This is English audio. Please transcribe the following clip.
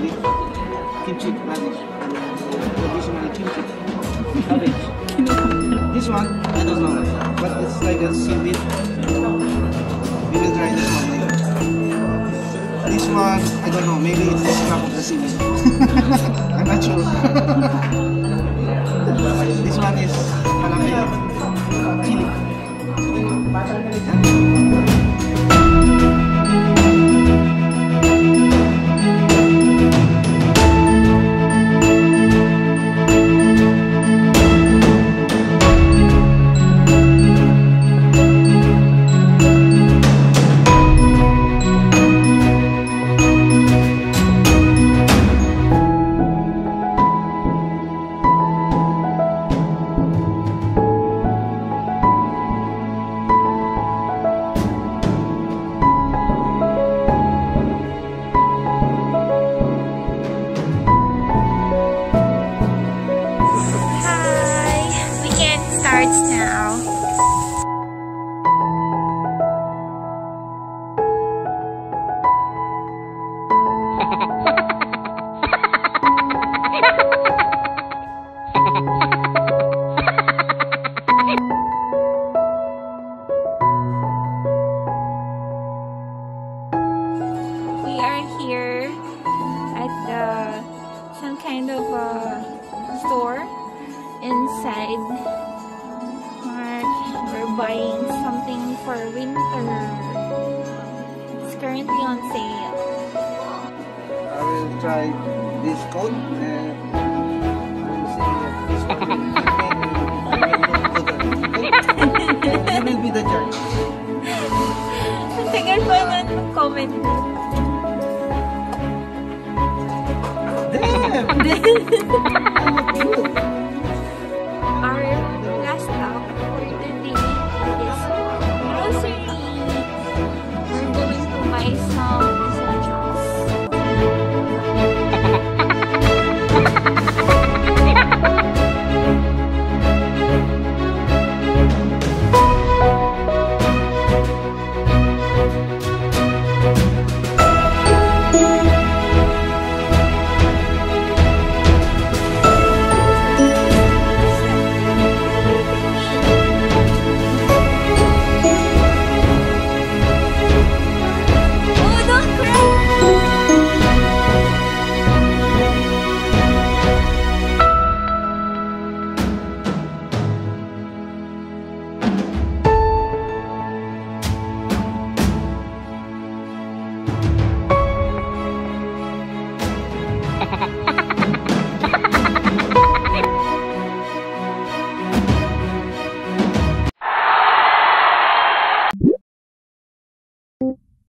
this kimchi radish. Traditional kimchi. Cabbage. this one, I don't know. But it's like a seaweed. We will try this one later. This one, I don't know. Maybe it's the scrap of the seaweed. I'm not sure. this one is We are here at the some kind of a store inside Mark. We're buying something for winter. It's currently on sale. I will try this coat and I will see if this one You will be the judge. Ang tagal pa nun comment. Hindi.